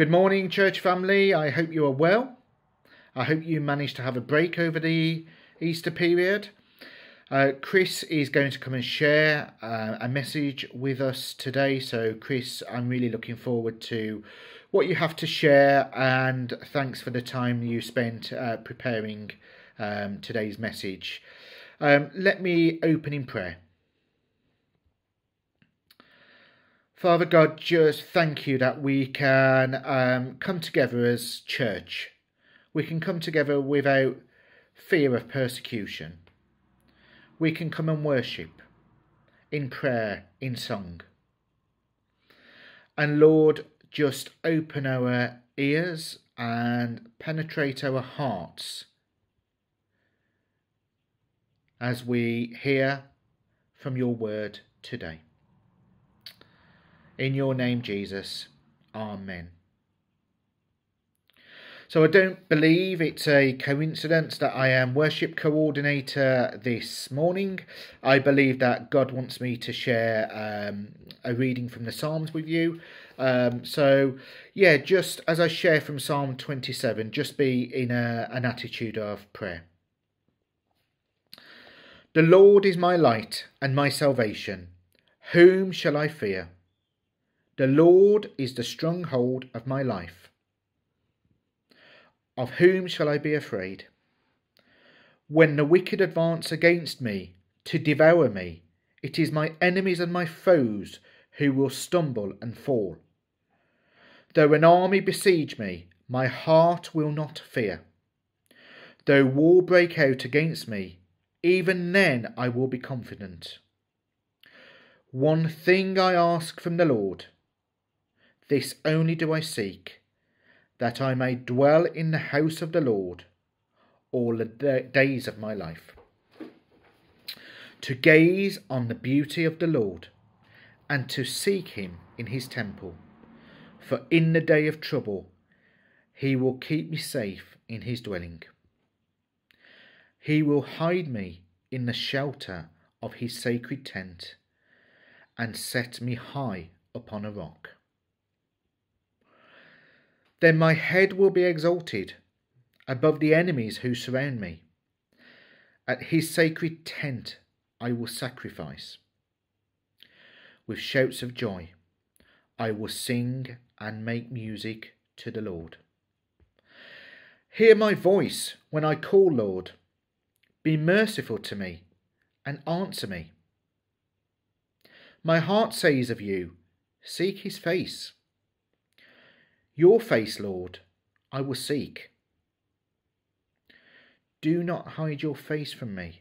Good morning, church family. I hope you are well. I hope you managed to have a break over the Easter period. Uh, Chris is going to come and share uh, a message with us today. So, Chris, I'm really looking forward to what you have to share, and thanks for the time you spent uh, preparing um, today's message. Um, let me open in prayer. Father God, just thank you that we can um, come together as church. We can come together without fear of persecution. We can come and worship in prayer, in song. And Lord, just open our ears and penetrate our hearts as we hear from your word today. In your name, Jesus. Amen. So I don't believe it's a coincidence that I am worship coordinator this morning. I believe that God wants me to share um, a reading from the Psalms with you. Um, so, yeah, just as I share from Psalm 27, just be in a, an attitude of prayer. The Lord is my light and my salvation. Whom shall I fear? The Lord is the stronghold of my life. Of whom shall I be afraid? When the wicked advance against me to devour me, it is my enemies and my foes who will stumble and fall. Though an army besiege me, my heart will not fear. Though war break out against me, even then I will be confident. One thing I ask from the Lord this only do I seek, that I may dwell in the house of the Lord all the days of my life, to gaze on the beauty of the Lord, and to seek him in his temple. For in the day of trouble he will keep me safe in his dwelling. He will hide me in the shelter of his sacred tent, and set me high upon a rock. Then my head will be exalted above the enemies who surround me. At his sacred tent I will sacrifice. With shouts of joy I will sing and make music to the Lord. Hear my voice when I call, Lord. Be merciful to me and answer me. My heart says of you, Seek his face. Your face, Lord, I will seek. Do not hide your face from me.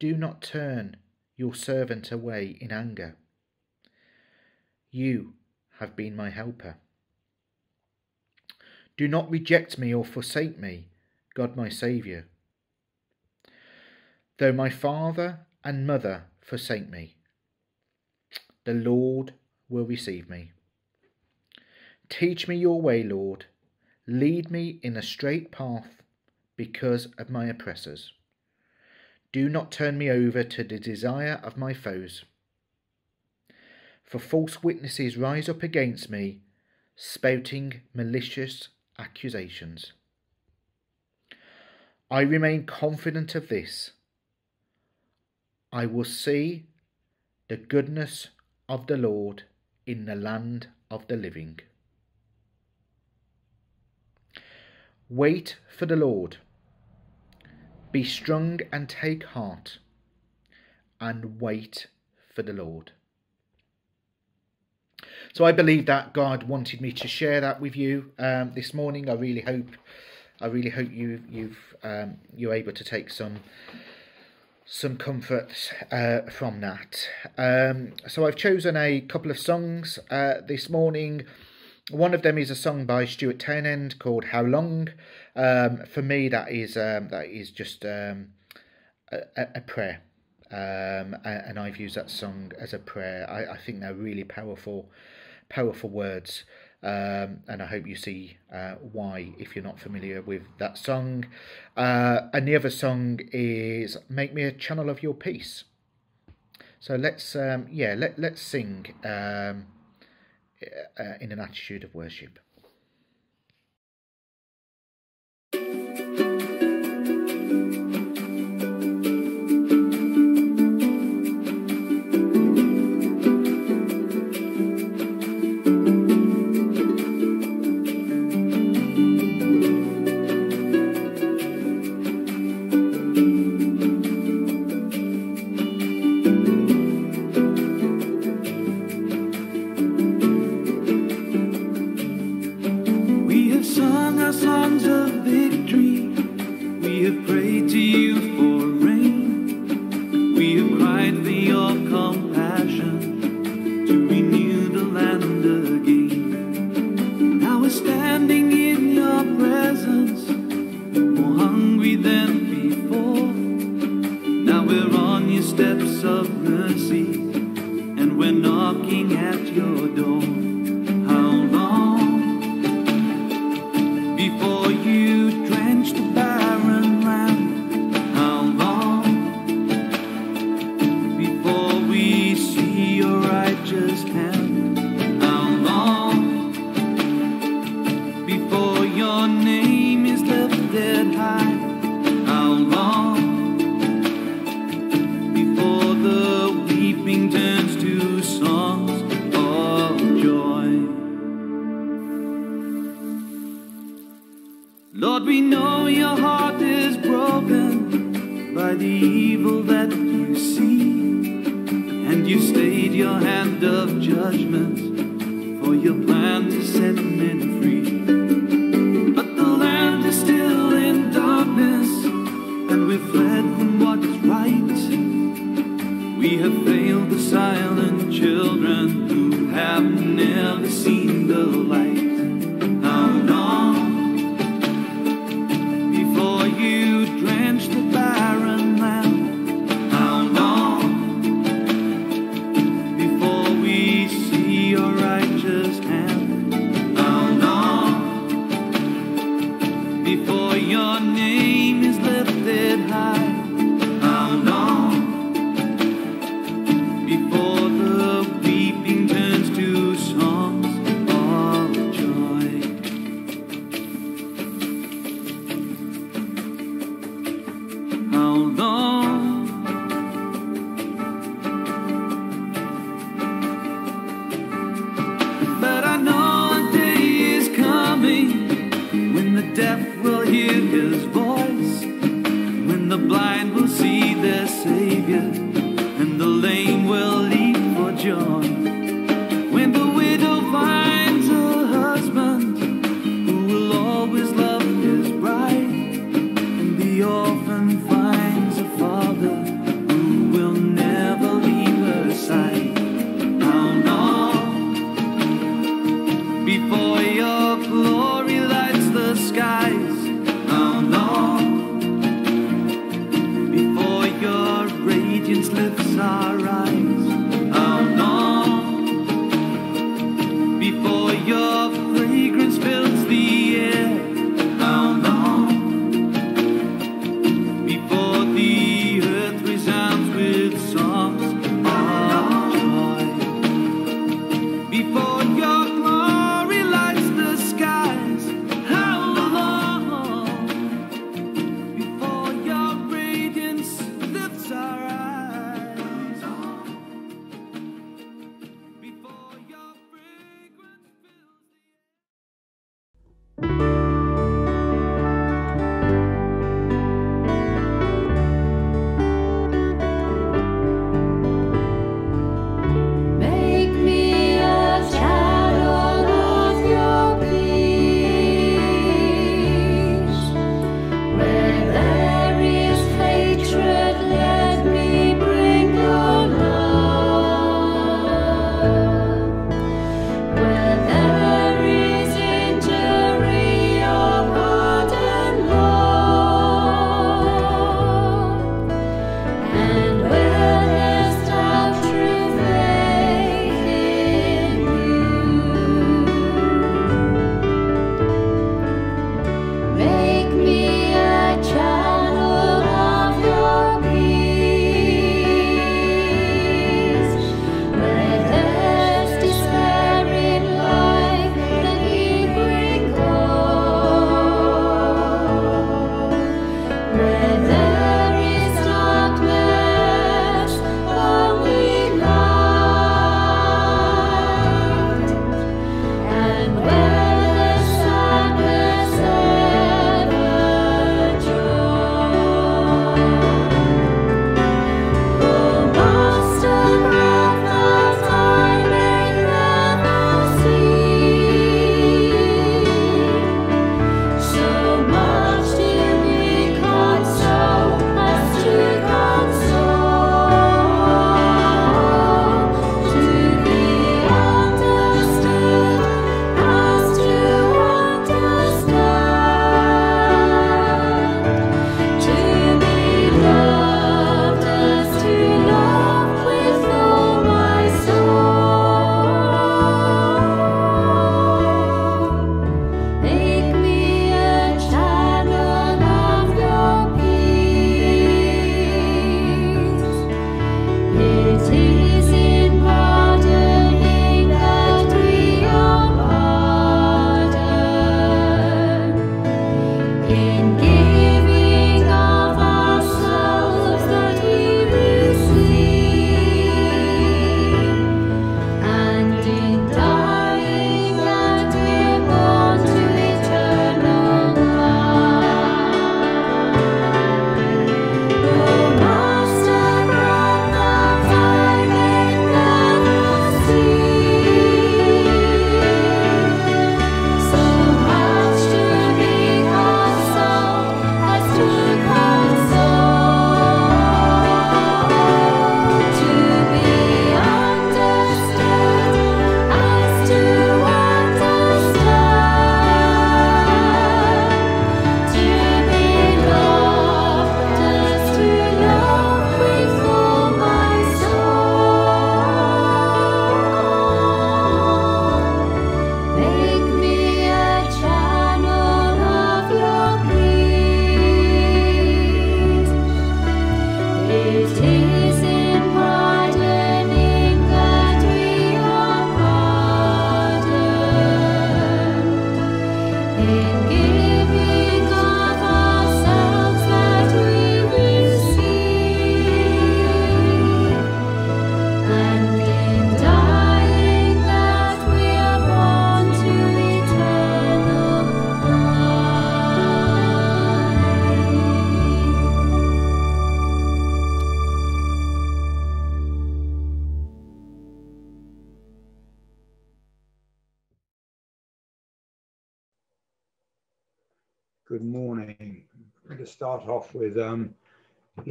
Do not turn your servant away in anger. You have been my helper. Do not reject me or forsake me, God my Saviour. Though my father and mother forsake me, the Lord will receive me. Teach me your way, Lord. Lead me in a straight path because of my oppressors. Do not turn me over to the desire of my foes. For false witnesses rise up against me, spouting malicious accusations. I remain confident of this. I will see the goodness of the Lord in the land of the living. Wait for the Lord. Be strong and take heart, and wait for the Lord. So I believe that God wanted me to share that with you um, this morning. I really hope, I really hope you you've um, you're able to take some some comfort uh, from that. Um, so I've chosen a couple of songs uh, this morning. One of them is a song by Stuart Townend called "How Long." Um, for me, that is um, that is just um, a, a, prayer, um, and I've used that song as a prayer. I, I think they're really powerful, powerful words, um, and I hope you see uh, why if you're not familiar with that song. Uh, and the other song is "Make Me a Channel of Your Peace." So let's um, yeah let let's sing. Uh, in an attitude of worship.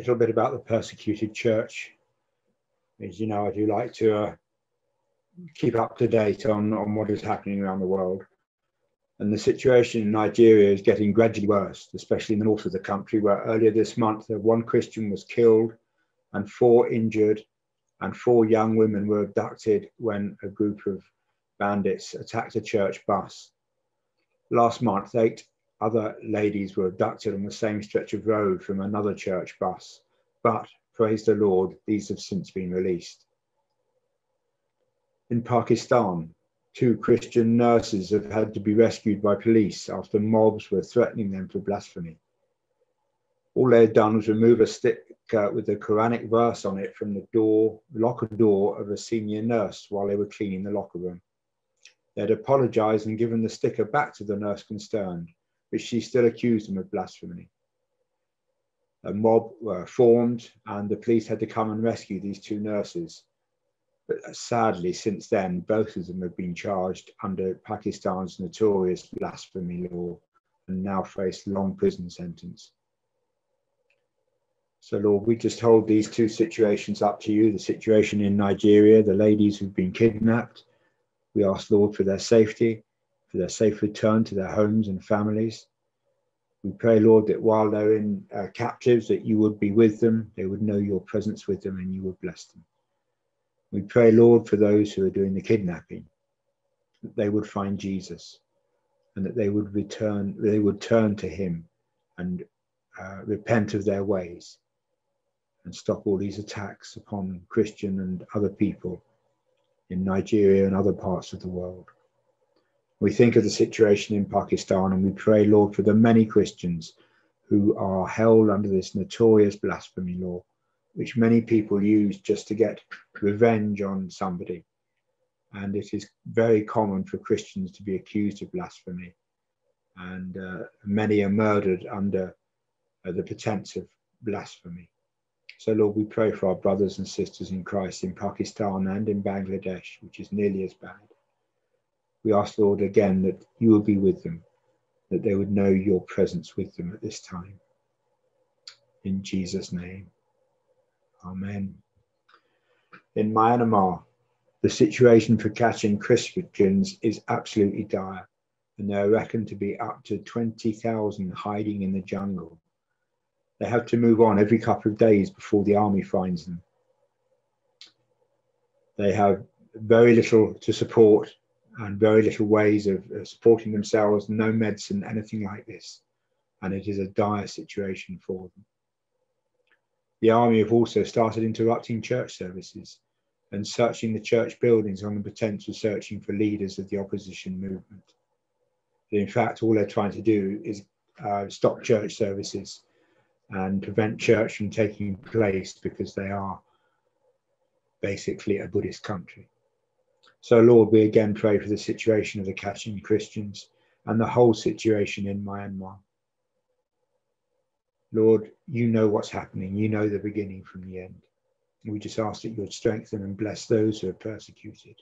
Little bit about the persecuted church. As you know, I do like to uh, keep up to date on, on what is happening around the world. And the situation in Nigeria is getting gradually worse, especially in the north of the country, where earlier this month, uh, one Christian was killed and four injured, and four young women were abducted when a group of bandits attacked a church bus. Last month, eight other ladies were abducted on the same stretch of road from another church bus, but praise the Lord, these have since been released. In Pakistan, two Christian nurses have had to be rescued by police after mobs were threatening them for blasphemy. All they had done was remove a sticker uh, with a Quranic verse on it from the door, locker door of a senior nurse while they were cleaning the locker room. They had apologized and given the sticker back to the nurse concerned, but she still accused them of blasphemy. A mob were formed and the police had to come and rescue these two nurses. But sadly, since then, both of them have been charged under Pakistan's notorious blasphemy law and now face long prison sentence. So, Lord, we just hold these two situations up to you the situation in Nigeria, the ladies who've been kidnapped. We ask, Lord, for their safety, for their safe return to their homes and families. We pray, Lord, that while they're in uh, captives, that you would be with them, they would know your presence with them, and you would bless them. We pray, Lord, for those who are doing the kidnapping, that they would find Jesus, and that they would return, they would turn to Him, and uh, repent of their ways, and stop all these attacks upon Christian and other people in Nigeria and other parts of the world. We think of the situation in Pakistan and we pray, Lord, for the many Christians who are held under this notorious blasphemy law, which many people use just to get revenge on somebody. And it is very common for Christians to be accused of blasphemy. And uh, many are murdered under uh, the pretense of blasphemy. So, Lord, we pray for our brothers and sisters in Christ in Pakistan and in Bangladesh, which is nearly as bad. We ask, Lord, again that you will be with them, that they would know your presence with them at this time. In Jesus' name. Amen. In Myanmar, the situation for Kachin Christians is absolutely dire, and there are reckoned to be up to 20,000 hiding in the jungle. They have to move on every couple of days before the army finds them. They have very little to support and very little ways of supporting themselves, no medicine, anything like this. And it is a dire situation for them. The army have also started interrupting church services and searching the church buildings on the pretense of searching for leaders of the opposition movement. In fact, all they're trying to do is uh, stop church services and prevent church from taking place because they are basically a Buddhist country. So, Lord, we again pray for the situation of the Kachin Christians and the whole situation in Myanmar. Lord, you know what's happening. You know the beginning from the end. We just ask that you would strengthen and bless those who are persecuted.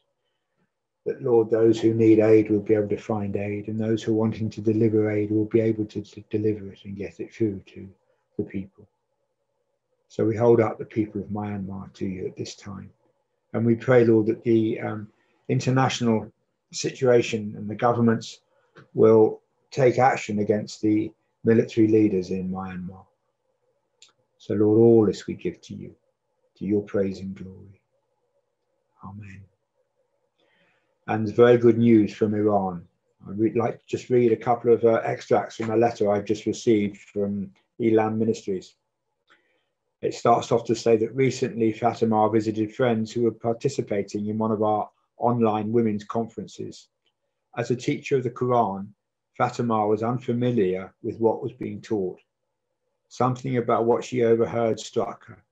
That, Lord, those who need aid will be able to find aid, and those who are wanting to deliver aid will be able to, to deliver it and get it through to the people. So we hold up the people of Myanmar to you at this time. And we pray, Lord, that the um, international situation and the governments will take action against the military leaders in Myanmar. So, Lord, all this we give to you, to your praise and glory. Amen. And very good news from Iran. I'd like to just read a couple of uh, extracts from a letter I've just received from Elam Ministries. It starts off to say that recently Fatima visited friends who were participating in one of our online women's conferences. As a teacher of the Quran, Fatima was unfamiliar with what was being taught. Something about what she overheard struck her.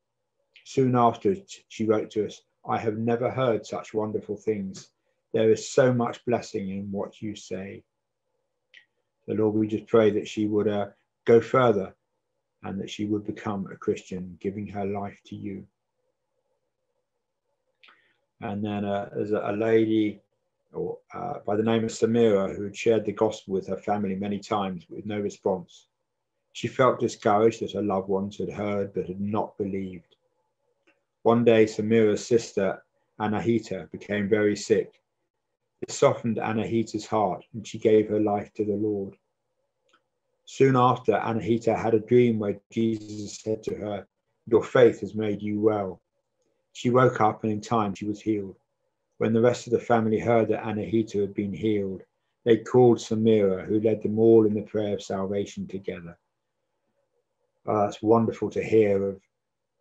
Soon after, she wrote to us, I have never heard such wonderful things. There is so much blessing in what you say. The Lord, we just pray that she would uh, go further and that she would become a Christian, giving her life to you. And then uh, there's a, a lady or, uh, by the name of Samira, who had shared the gospel with her family many times with no response. She felt discouraged that her loved ones had heard but had not believed. One day, Samira's sister, Anahita, became very sick. It softened Anahita's heart, and she gave her life to the Lord. Soon after, Anahita had a dream where Jesus said to her, Your faith has made you well. She woke up, and in time she was healed. When the rest of the family heard that Anahita had been healed, they called Samira, who led them all in the prayer of salvation together. It's wonderful to hear of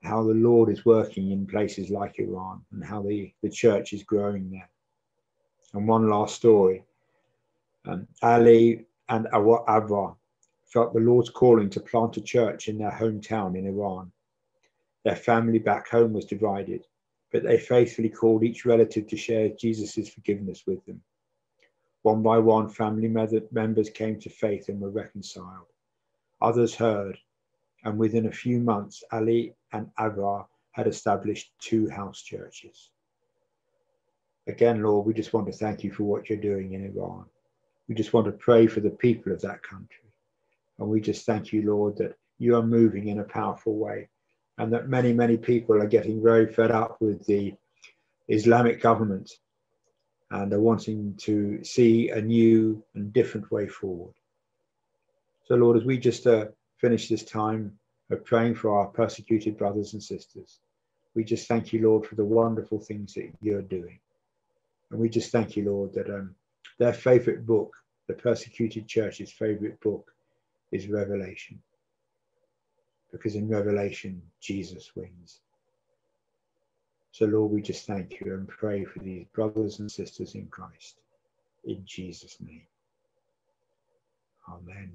how the Lord is working in places like Iran and how the, the church is growing there. And one last story um, Ali and Abra felt the Lord's calling to plant a church in their hometown in Iran. Their family back home was divided, but they faithfully called each relative to share Jesus' forgiveness with them. One by one, family members came to faith and were reconciled. Others heard and within a few months, Ali and Agar had established two house churches. Again, Lord, we just want to thank you for what you're doing in Iran. We just want to pray for the people of that country. And we just thank you, Lord, that you are moving in a powerful way and that many, many people are getting very fed up with the Islamic government and are wanting to see a new and different way forward. So, Lord, as we just uh, finish this time of praying for our persecuted brothers and sisters. We just thank you, Lord, for the wonderful things that you're doing. And we just thank you, Lord, that um, their favorite book, the persecuted church's favorite book, is Revelation. Because in Revelation, Jesus wins. So, Lord, we just thank you and pray for these brothers and sisters in Christ. In Jesus' name. Amen.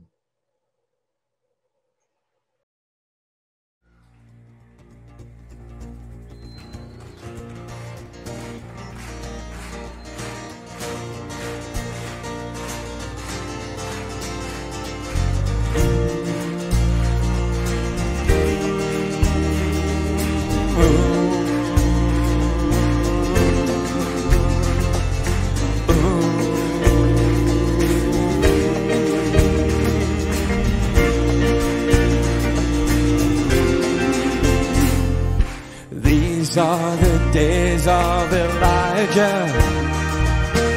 Are the days of Elijah,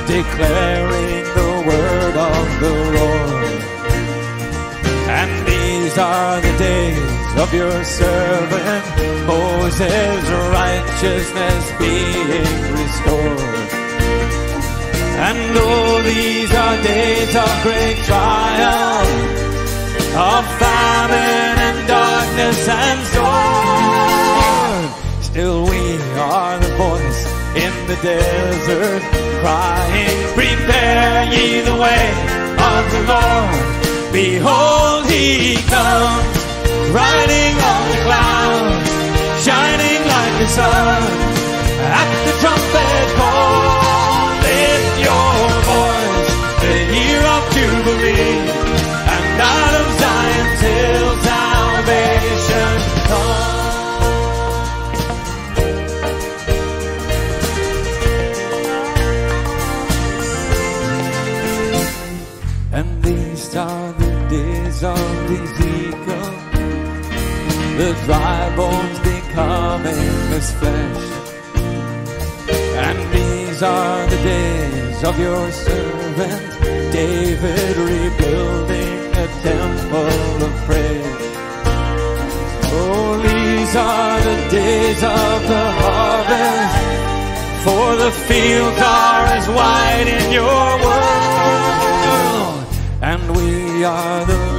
declaring the word of the Lord. And these are the days of your servant Moses' righteousness being restored. And oh, these are days of great trial, of famine and darkness and storm. Still we are the voice in the desert, crying, Prepare ye the way of the Lord. Behold, he comes, riding on the clouds, shining like the sun. At the trumpet call, lift your voice, the year of Jubilee, and out of Zion till salvation comes. The dry bones becoming as flesh. And these are the days of your servant David rebuilding a temple of praise. Oh, these are the days of the harvest, for the fields are as wide in your world, and we are the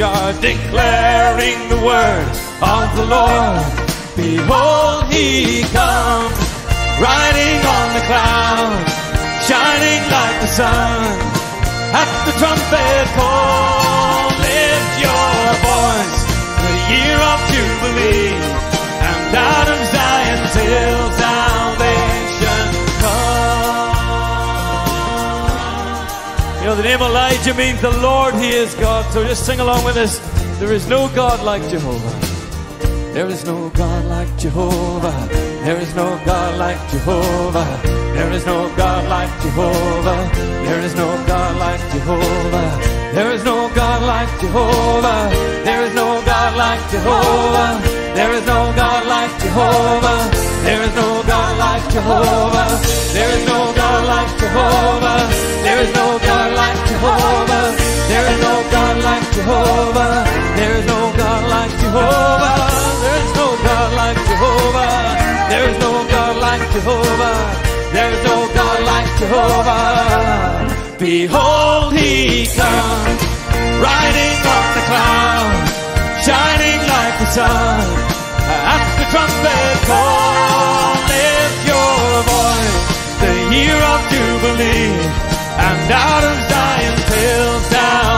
vineyard, declaring the word of the Lord. Behold, he comes, riding on the clouds, shining like the sun. At the trumpet call, lift your voice, the year of Jubilee, and out of Zion till know, the name Elijah means the Lord, He is God. So just sing along with us. There is no God like Jehovah. There is no God like Jehovah. There is no God like Jehovah. There is no God like Jehovah. There is no God like Jehovah. There is no God like Jehovah. There is no God like Jehovah. There is no God like Jehovah. There is no God like Jehovah. There is no God like Jehovah. There is no God like Jehovah. There is no God like Jehovah. There is no God like Jehovah. There is no God like Jehovah. There is no God like Jehovah. There is no God like Jehovah. Behold, he comes, riding on the cloud, shining like the sun. At the trumpet call, here of Jubilee and out of Zion hills down.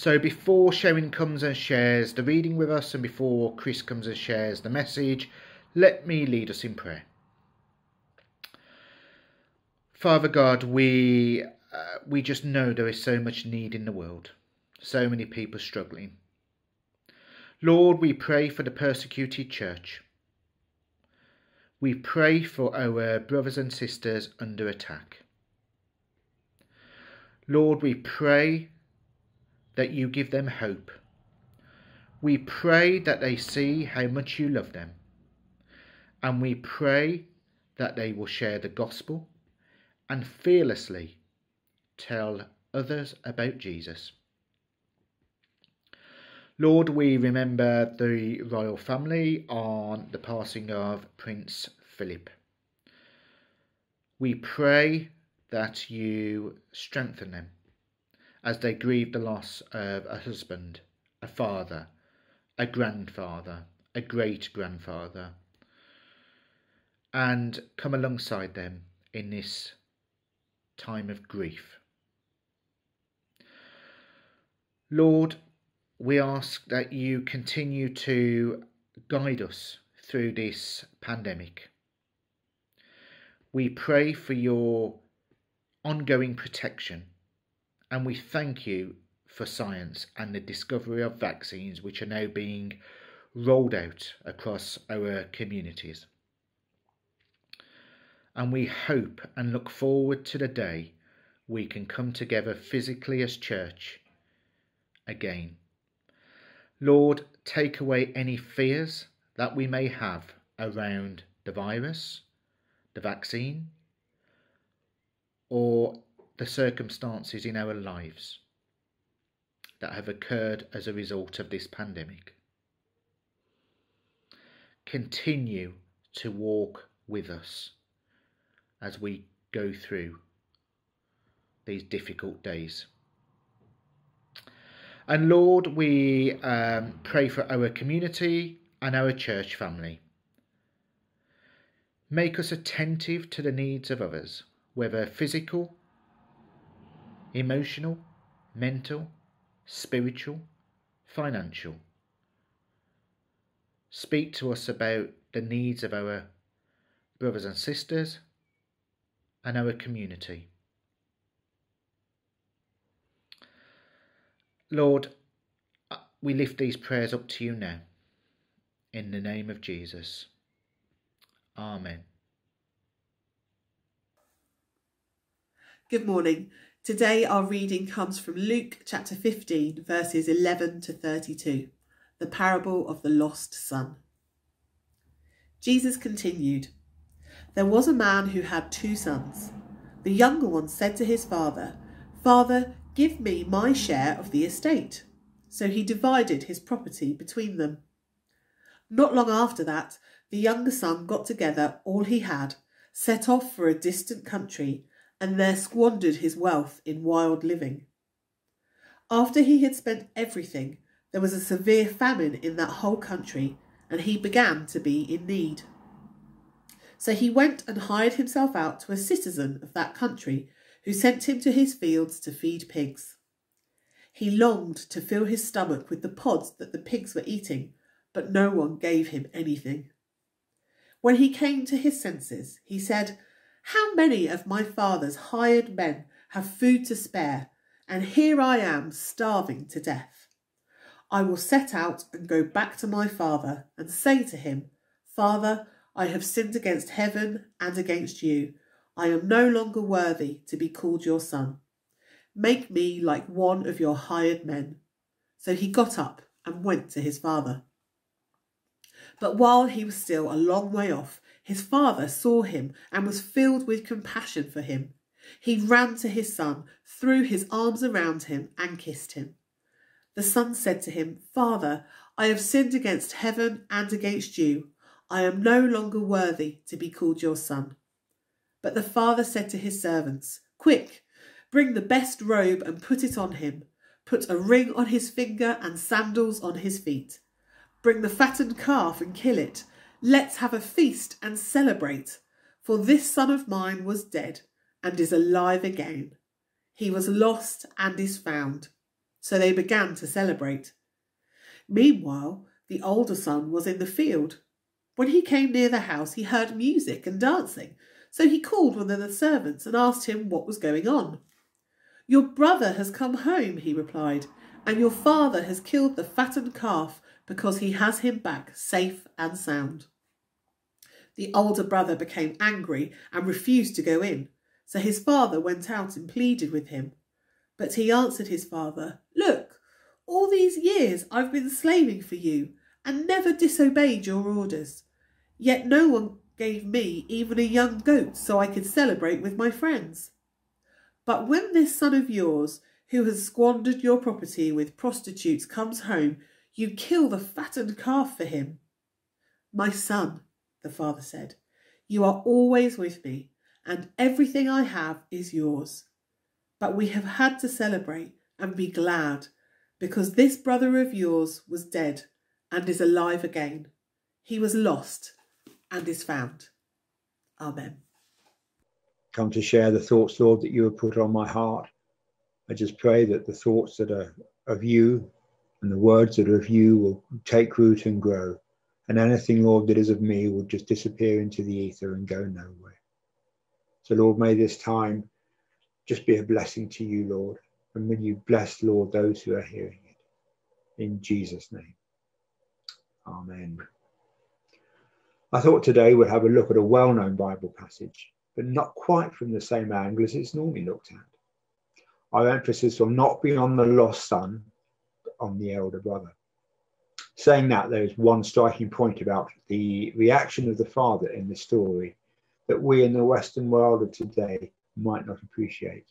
So before Sharon comes and shares the reading with us, and before Chris comes and shares the message, let me lead us in prayer. Father God, we uh, we just know there is so much need in the world, so many people struggling. Lord, we pray for the persecuted church. We pray for our brothers and sisters under attack. Lord, we pray that you give them hope. We pray that they see how much you love them. And we pray that they will share the gospel and fearlessly tell others about Jesus. Lord, we remember the royal family on the passing of Prince Philip. We pray that you strengthen them as they grieve the loss of a husband, a father, a grandfather, a great grandfather, and come alongside them in this time of grief. Lord, we ask that you continue to guide us through this pandemic. We pray for your ongoing protection and we thank you for science and the discovery of vaccines which are now being rolled out across our communities. And we hope and look forward to the day we can come together physically as church again. Lord, take away any fears that we may have around the virus, the vaccine, or the circumstances in our lives that have occurred as a result of this pandemic. Continue to walk with us as we go through these difficult days. And Lord, we um, pray for our community and our church family. Make us attentive to the needs of others, whether physical, emotional, mental, spiritual, financial. Speak to us about the needs of our brothers and sisters and our community. Lord, uh, we lift these prayers up to you now. In the name of Jesus. Amen. Good morning. Today our reading comes from Luke chapter 15, verses 11 to 32, the parable of the lost son. Jesus continued There was a man who had two sons. The younger one said to his father, Father, give me my share of the estate. So he divided his property between them. Not long after that, the younger son got together all he had, set off for a distant country, and there squandered his wealth in wild living. After he had spent everything, There was a severe famine in that whole country, and he began to be in need. So he went and hired himself out to a citizen of that country, who sent him to his fields to feed pigs. He longed to fill his stomach with the pods that the pigs were eating, but no one gave him anything. When he came to his senses, he said, How many of my father's hired men have food to spare, and here I am starving to death? I will set out and go back to my father and say to him, Father, I have sinned against heaven and against you. I am no longer worthy to be called your son. Make me like one of your hired men. So he got up and went to his father. But while he was still a long way off, his father saw him and was filled with compassion for him. He ran to his son, threw his arms around him, and kissed him. The son said to him, Father, I have sinned against heaven and against you. I am no longer worthy to be called your son. But the father said to his servants, Quick, bring the best robe and put it on him. Put a ring on his finger and sandals on his feet. Bring the fattened calf and kill it. Let's have a feast and celebrate. For this son of mine was dead and is alive again. He was lost and is found. So they began to celebrate. Meanwhile, the older son was in the field. When he came near the house, he heard music and dancing. So he called one of the servants and asked him what was going on. Your brother has come home, he replied, and your father has killed the fattened calf because he has him back safe and sound. The older brother became angry and refused to go in. So his father went out and pleaded with him. But he answered his father, Look, all these years I've been slaving for you and never disobeyed your orders. Yet no one gave me even a young goat so I could celebrate with my friends. But when this son of yours, who has squandered your property with prostitutes, comes home, you kill the fattened calf for him. My son, the father said, you are always with me, and everything I have is yours. But we have had to celebrate and be glad, because this brother of yours was dead and is alive again. He was lost and is found. Amen. Come to share the thoughts, Lord, that you have put on my heart. I just pray that the thoughts that are of you and the words that are of you will take root and grow. And anything, Lord, that is of me will just disappear into the ether and go nowhere. So, Lord, may this time just be a blessing to you, Lord. And may you bless, Lord, those who are hearing it. In Jesus' name. Amen. I thought today we'd have a look at a well known Bible passage, but not quite from the same angle as it's normally looked at. Our emphasis will not be on the lost son, on the elder brother. Saying that, there is one striking point about the reaction of the father in the story that we in the Western world of today might not appreciate.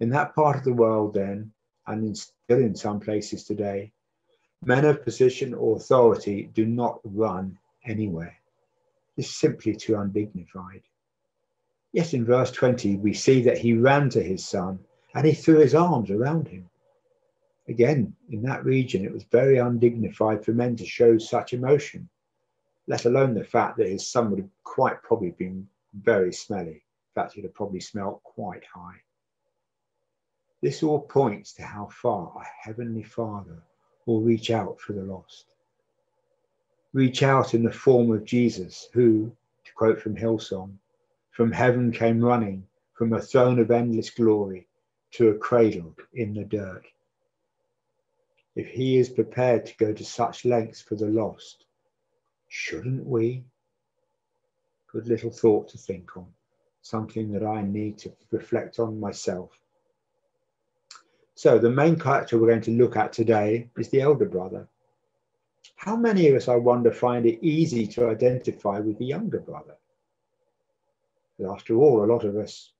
In that part of the world, then, and in, still in some places today, men of position or authority do not run anywhere. It's simply too undignified. Yet in verse 20, we see that he ran to his son and he threw his arms around him. Again, in that region, it was very undignified for men to show such emotion, let alone the fact that his son would have quite probably been very smelly. In fact, he'd have probably smelt quite high. This all points to how far our Heavenly Father will reach out for the lost. Reach out in the form of Jesus, who, to quote from Hillsong, from heaven came running from a throne of endless glory to a cradle in the dirt. If he is prepared to go to such lengths for the lost, shouldn't we? Good little thought to think on, something that I need to reflect on myself. So, the main character we're going to look at today is the elder brother. How many of us, I wonder, find it easy to identify with the younger brother? After all, a lot of us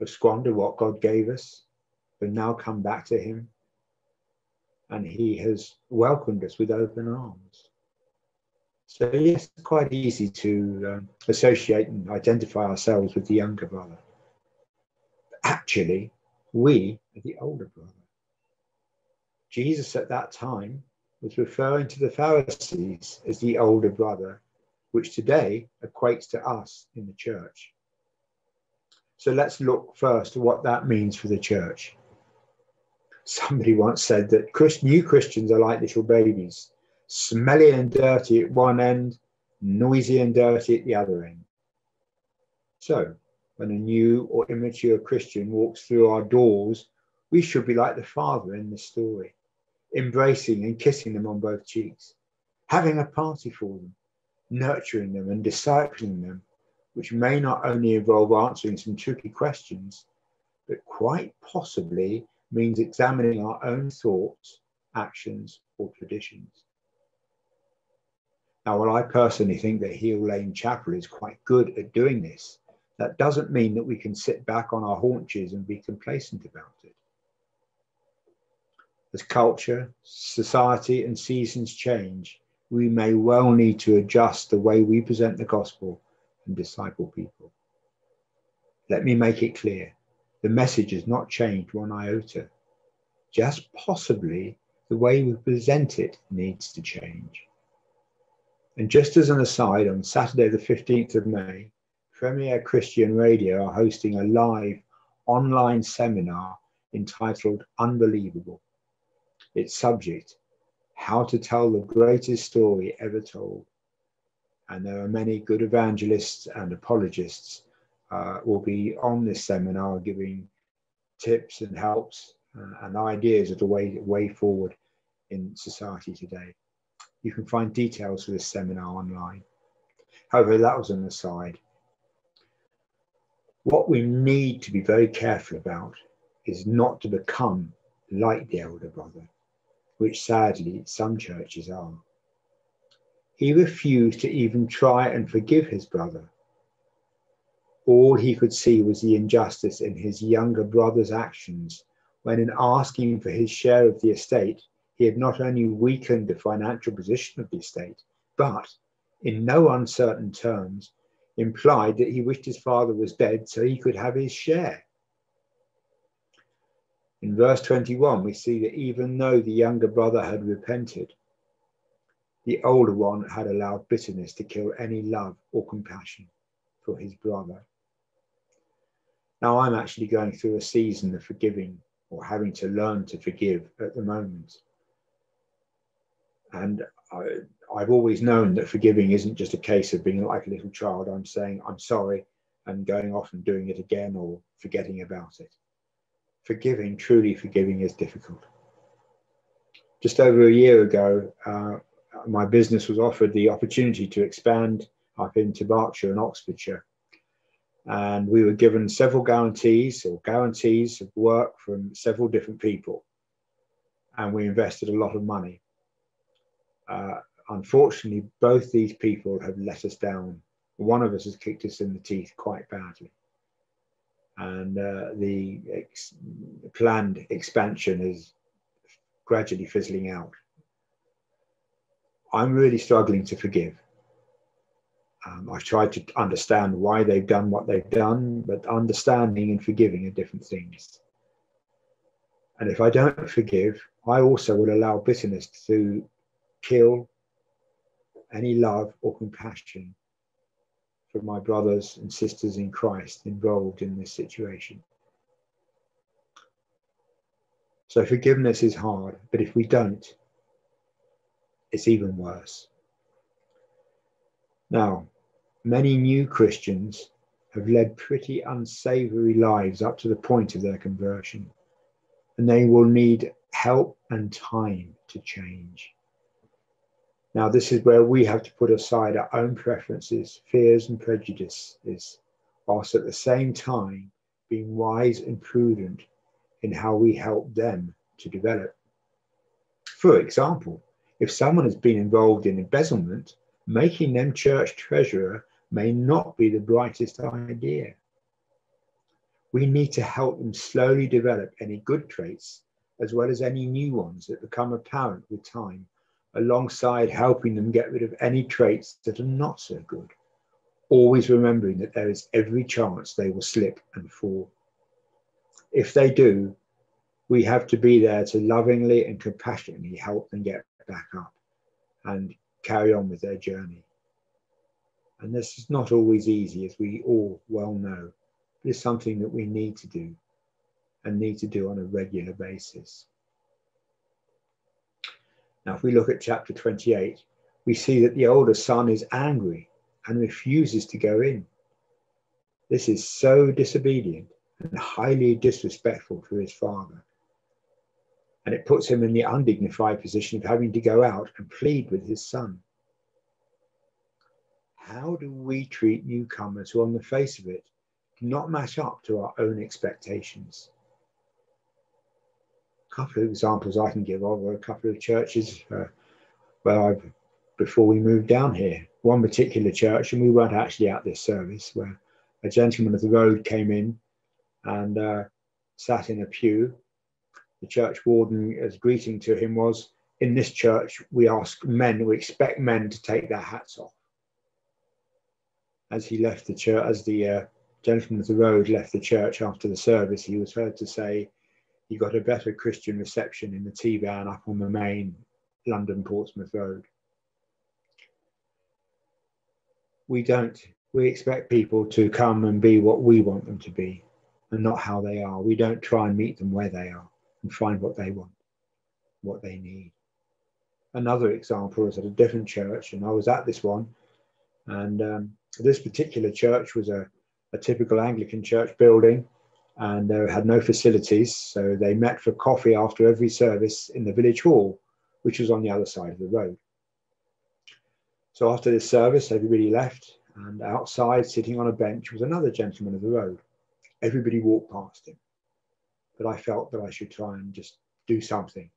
have squandered what God gave us, but now come back to Him, and He has welcomed us with open arms. So, it's quite easy to um, associate and identify ourselves with the younger brother. Actually, we are the older brother. Jesus at that time was referring to the Pharisees as the older brother, which today equates to us in the church. So let's look first at what that means for the church. Somebody once said that new Christians are like little babies, smelly and dirty at one end, noisy and dirty at the other end. So, when a new or immature Christian walks through our doors, we should be like the father in the story, embracing and kissing them on both cheeks, having a party for them, nurturing them and discipling them, which may not only involve answering some tricky questions, but quite possibly means examining our own thoughts, actions, or traditions. Now, while I personally think that Hele Lane Chapel is quite good at doing this, that doesn't mean that we can sit back on our haunches and be complacent about it. As culture, society, and seasons change, we may well need to adjust the way we present the gospel and disciple people. Let me make it clear the message has not changed one iota. Just possibly the way we present it needs to change. And just as an aside, on Saturday, the 15th of May, Premier Christian Radio are hosting a live online seminar entitled Unbelievable. Its subject, How to Tell the Greatest Story Ever Told. And there are many good evangelists and apologists uh, will be on this seminar giving tips and helps uh, and ideas of the way, way forward in society today. You can find details for this seminar online. However, that was an aside. What we need to be very careful about is not to become like the elder brother, which sadly some churches are. He refused to even try and forgive his brother. All he could see was the injustice in his younger brother's actions when, in asking for his share of the estate, he had not only weakened the financial position of the estate, but, in no uncertain terms, implied that he wished his father was dead so he could have his share. In verse 21, we see that even though the younger brother had repented, the older one had allowed bitterness to kill any love or compassion for his brother. Now, I'm actually going through a season of forgiving or having to learn to forgive at the moment. And I, I've always known that forgiving isn't just a case of being like a little child. I'm saying I'm sorry and going off and doing it again or forgetting about it. Forgiving, truly forgiving, is difficult. Just over a year ago, uh, my business was offered the opportunity to expand up into Berkshire and Oxfordshire. And we were given several guarantees or guarantees of work from several different people. And we invested a lot of money. Uh, unfortunately, both these people have let us down. One of us has kicked us in the teeth quite badly. And uh, the ex- planned expansion is gradually fizzling out. I'm really struggling to forgive. Um, I've tried to understand why they've done what they've done, but understanding and forgiving are different things. And if I don't forgive, I also will allow bitterness to kill any love or compassion for my brothers and sisters in Christ involved in this situation. So forgiveness is hard, but if we don't, it's even worse. Now, many new Christians have led pretty unsavory lives up to the point of their conversion, and they will need help and time to change. Now, this is where we have to put aside our own preferences, fears, and prejudices, whilst at the same time being wise and prudent in how we help them to develop. For example, if someone has been involved in embezzlement, making them church treasurer may not be the brightest idea. We need to help them slowly develop any good traits as well as any new ones that become apparent with time alongside helping them get rid of any traits that are not so good, always remembering that there is every chance they will slip and fall. If they do, we have to be there to lovingly and compassionately help them get back up and carry on with their journey. And this is not always easy, as we all well know, but it's something that we need to do and need to do on a regular basis. Now, if we look at chapter 28, we see that the older son is angry and refuses to go in. This is so disobedient and highly disrespectful to his father. And it puts him in the undignified position of having to go out and plead with his son. How do we treat newcomers who, on the face of it, do not match up to our own expectations? A couple of examples I can give of are a couple of churches uh, where I've, before we moved down here, one particular church, and we weren't actually at this service, where a gentleman of the road came in and uh, sat in a pew. The church warden, as greeting to him, was In this church, we ask men, we expect men to take their hats off. As he left the church, as the uh, gentleman of the road left the church after the service, he was heard to say, He got a better Christian reception in the tea van up on the main London Portsmouth Road. We don't, we expect people to come and be what we want them to be and not how they are. We don't try and meet them where they are and find what they want, what they need. Another example is at a different church, and I was at this one, and um, this particular church was a, a typical Anglican church building, and they had no facilities, so they met for coffee after every service in the village hall, which was on the other side of the road. So after this service, everybody left, and outside, sitting on a bench, was another gentleman of the road. Everybody walked past him, but I felt that I should try and just do something.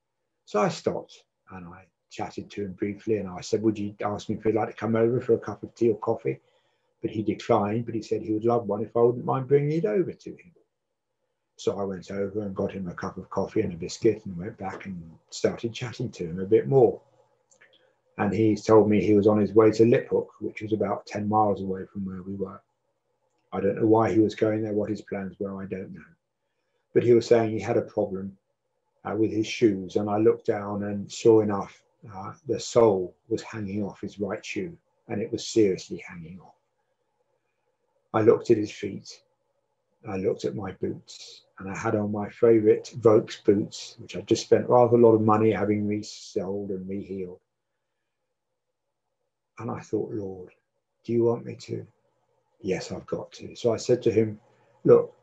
So I stopped and I chatted to him briefly, and I said, "Would you ask me if he'd like to come over for a cup of tea or coffee?" But he declined. But he said he would love one if I wouldn't mind bringing it over to him. So I went over and got him a cup of coffee and a biscuit, and went back and started chatting to him a bit more and he told me he was on his way to Liphook, which was about 10 miles away from where we were. I don't know why he was going there, what his plans were, I don't know. But he was saying he had a problem uh, with his shoes, and I looked down and sure enough, uh, the sole was hanging off his right shoe, and it was seriously hanging off. I looked at his feet, I looked at my boots, and I had on my favourite Vokes boots, which I'd just spent rather a lot of money having resoled and reheeled. And I thought, Lord, do you want me to? Yes, I've got to. So I said to him, Look,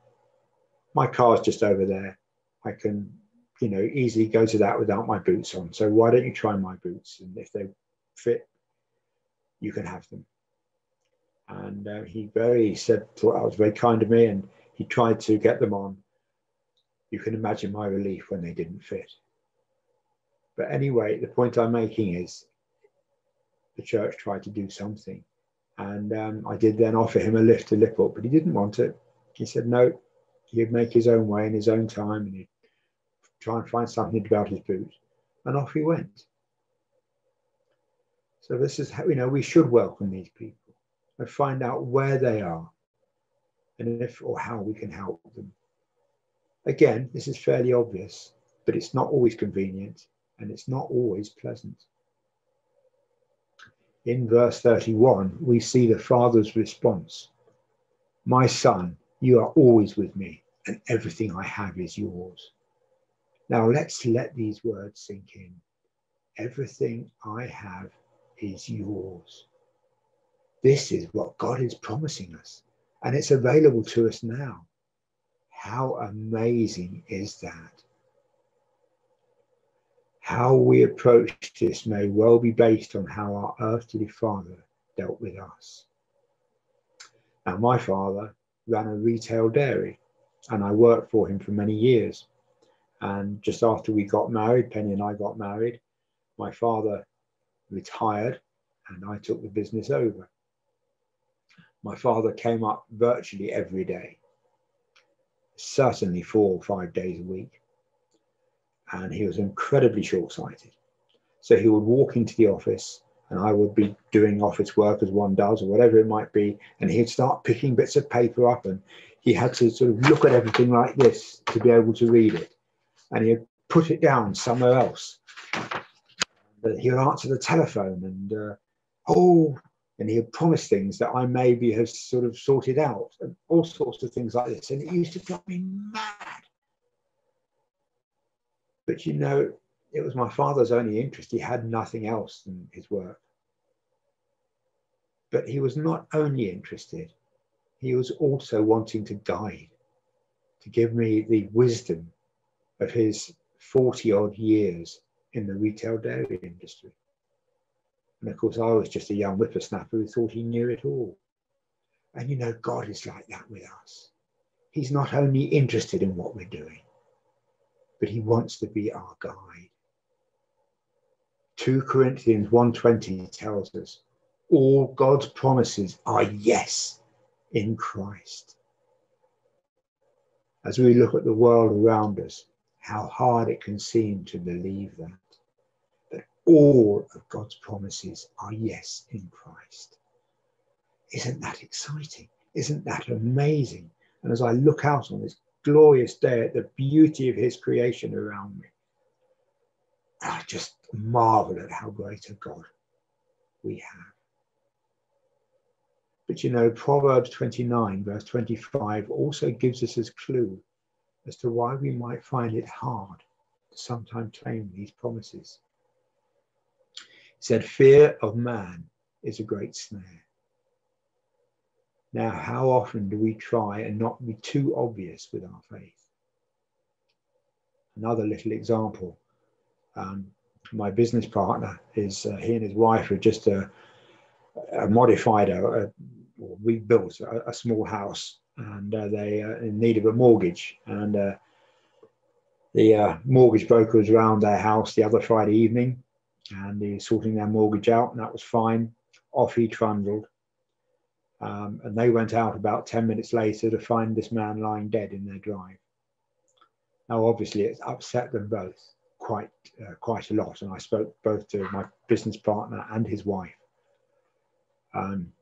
my car's just over there. I can, you know, easily go to that without my boots on. So why don't you try my boots? And if they fit, you can have them. And uh, he very said, thought that was very kind of me. And he tried to get them on. You can imagine my relief when they didn't fit. But anyway, the point I'm making is the church tried to do something. And um, I did then offer him a lift to Liphook, but he didn't want it. He said no, he'd make his own way in his own time and he'd try and find something about his boot. And off he went. So this is how, you know, we should welcome these people and find out where they are and if or how we can help them. Again, this is fairly obvious, but it's not always convenient and it's not always pleasant in verse 31, we see the father's response My son, you are always with me, and everything I have is yours. Now let's let these words sink in. Everything I have is yours. This is what God is promising us, and it's available to us now. How amazing is that? How we approach this may well be based on how our earthly father dealt with us. Now, my father ran a retail dairy and I worked for him for many years. And just after we got married, Penny and I got married, my father retired and I took the business over. My father came up virtually every day, certainly four or five days a week and he was incredibly short sighted. So he would walk into the office and I would be doing office work as one does or whatever it might be. And he'd start picking bits of paper up and he had to sort of look at everything like this to be able to read it. And he'd put it down somewhere else. But he'd answer the telephone and, uh, oh, and he'd promise things that I maybe have sort of sorted out and all sorts of things like this. And it used to drive me mad. But you know, it was my father's only interest. He had nothing else than his work. But he was not only interested, he was also wanting to guide, to give me the wisdom of his 40 odd years in the retail dairy industry. And of course, I was just a young whippersnapper who thought he knew it all. And you know, God is like that with us. He's not only interested in what we're doing, but he wants to be our guide. 2 Corinthians 1:20 tells us all God's promises are yes in Christ. As we look at the world around us, how hard it can seem to believe that. But all of God's promises are yes in Christ. Isn't that exciting? Isn't that amazing? And as I look out on this glorious day at the beauty of his creation around me, I just marvel at how great a God we have. But you know, Proverbs 29, verse 25, also gives us a clue as to why we might find it hard to sometimes claim these promises. He said, Fear of man is a great snare. Now, how often do we try and not be too obvious with our faith? Another little example. Um, my business partner is uh, he and his wife are just a, a modified a, a, or rebuilt a, a small house and uh, they are in need of a mortgage. And uh, the uh, mortgage broker was around their house the other friday evening and he's sorting their mortgage out and that was fine. Off he trundled. Um, and they went out about 10 minutes later to find this man lying dead in their drive. Now obviously it's upset them both quite uh, quite a lot. And i spoke both to my business partner and his wife um,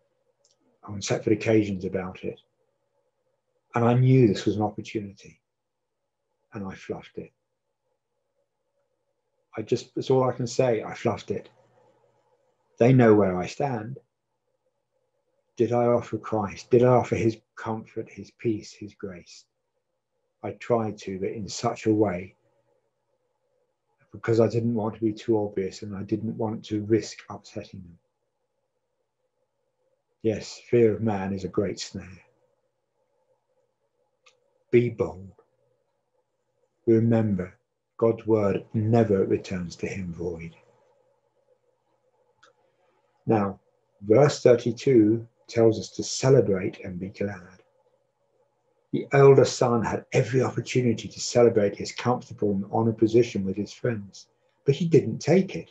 on separate occasions about it. And I knew this was an opportunity and I fluffed it. I just, that's all I can say. I fluffed it. They know where I stand. Did I offer Christ? Did I offer his comfort, his peace, his grace? I tried to, but in such a way because I didn't want to be too obvious and I didn't want to risk upsetting them. Yes, fear of man is a great snare. Be bold. Remember, God's word never returns to him void. Now, verse 32 tells us to celebrate and be glad. The elder son had every opportunity to celebrate his comfortable and honored position with his friends, but he didn't take it,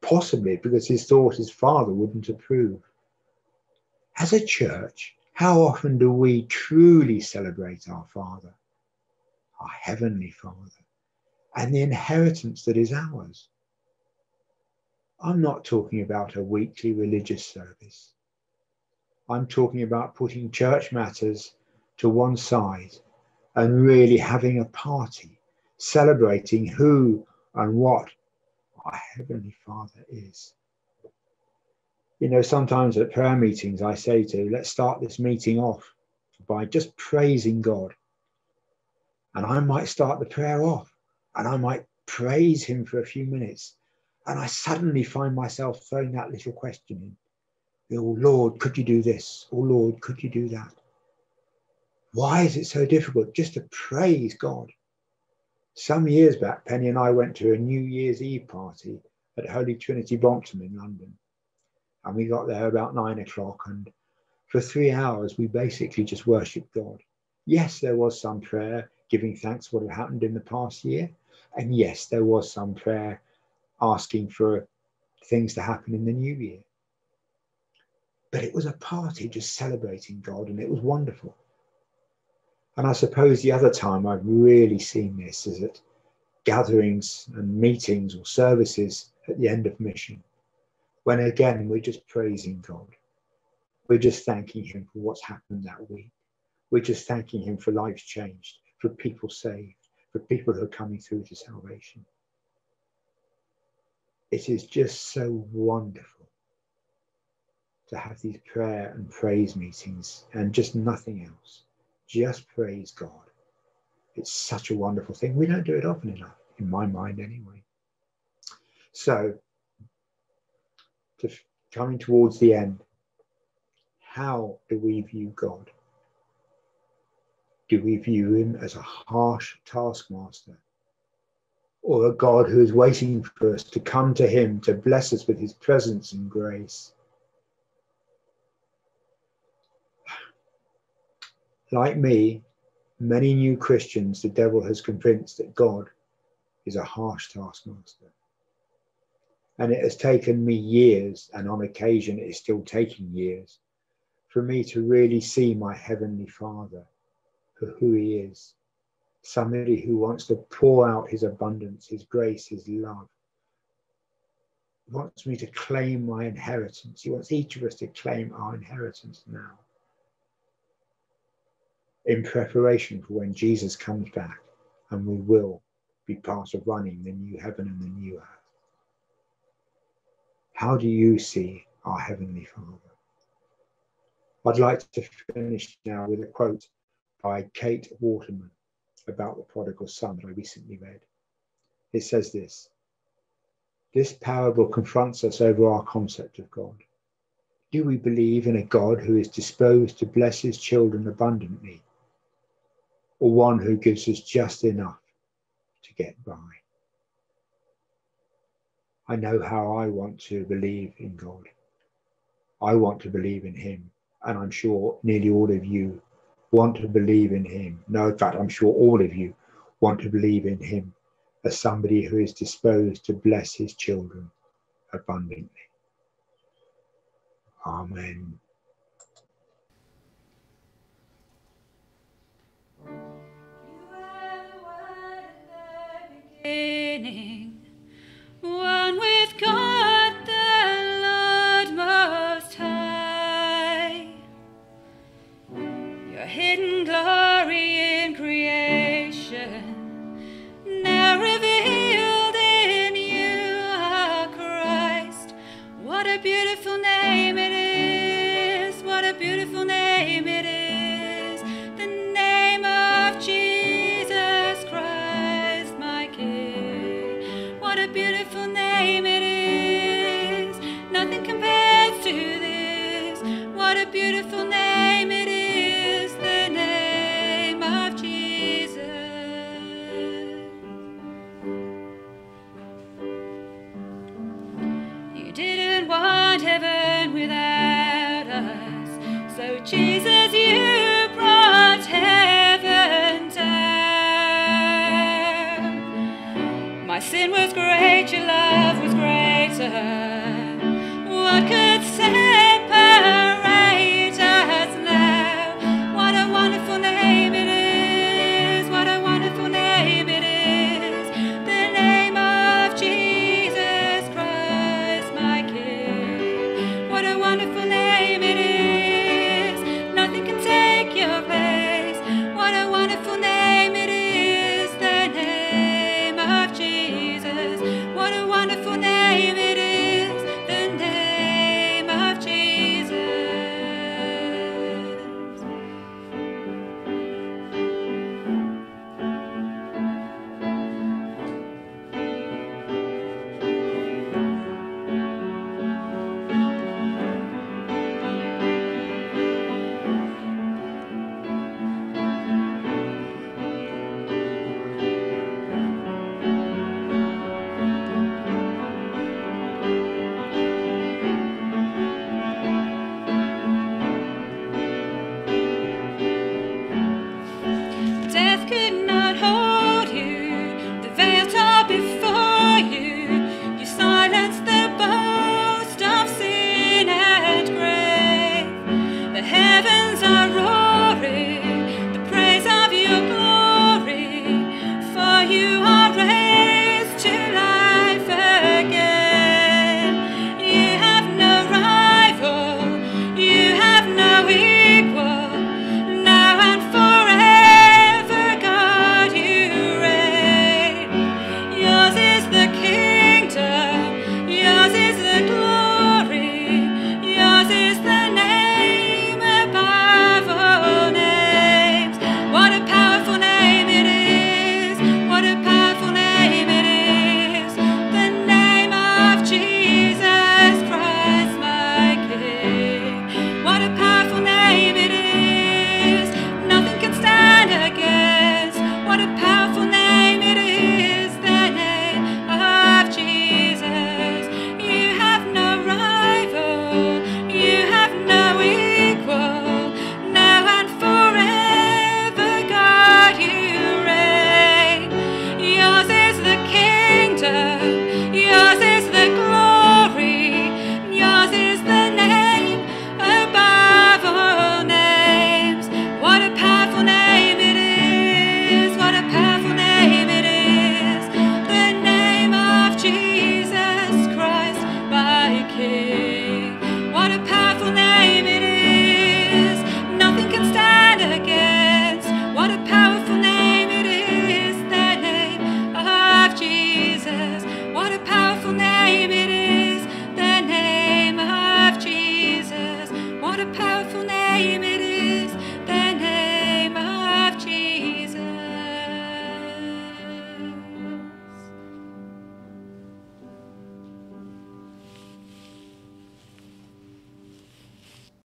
possibly because he thought his father wouldn't approve. As a church, how often do we truly celebrate our Father, our Heavenly Father, and the inheritance that is ours? I'm not talking about a weekly religious service. I'm talking about putting church matters to one side and really having a party, celebrating who and what our Heavenly Father is you know, sometimes at prayer meetings, I say to, let's start this meeting off by just praising God. And I might start the prayer off and I might praise Him for a few minutes. And I suddenly find myself throwing that little question in Oh Lord, could you do this? Oh Lord, could you do that? Why is it so difficult just to praise God? Some years back, Penny and I went to a New Year's Eve party at Holy Trinity Brompton in London and we got there about nine o'clock and for three hours we basically just worshipped god. Yes there was some prayer giving thanks for what had happened in the past year. And yes there was some prayer asking for things to happen in the new year. But it was a party just celebrating god and it was wonderful. And i suppose the other time i've really seen this is at gatherings and meetings or services at the end of mission when again we're just praising God. We're just thanking Him for what's happened that week. We're just thanking Him for lives changed, for people saved, for people who are coming through to salvation. It is just so wonderful to have these prayer and praise meetings and just nothing else. Just praise God. It's such a wonderful thing. We don't do it often enough, in my mind, anyway. So, to, coming towards the end, how do we view God? Do we view him as a harsh taskmaster or a God who is waiting for us to come to him to bless us with his presence and grace? Like me, many new Christians, the devil has convinced that God is a harsh taskmaster. And it has taken me years, and on occasion it is still taking years, for me to really see my Heavenly Father for who He is. Somebody who wants to pour out His abundance, His grace, His love. He wants me to claim my inheritance. He wants each of us to claim our inheritance now in preparation for when Jesus comes back and we will be part of running the new heaven and the new earth. How do you see our Heavenly Father? I'd like to finish now with a quote by Kate Waterman about the prodigal son that I recently read. It says this This parable confronts us over our concept of God. Do we believe in a God who is disposed to bless his children abundantly, or one who gives us just enough to get by? I know how I want to believe in God. I want to believe in Him. And I'm sure nearly all of you want to believe in Him. No, in fact, I'm sure all of you want to believe in Him as somebody who is disposed to bless His children abundantly. Amen. beginning, one with God the Lord Most High. Your hidden glory My sin was great, your love was greater. What could separate